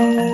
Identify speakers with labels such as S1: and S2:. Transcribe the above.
S1: Bye.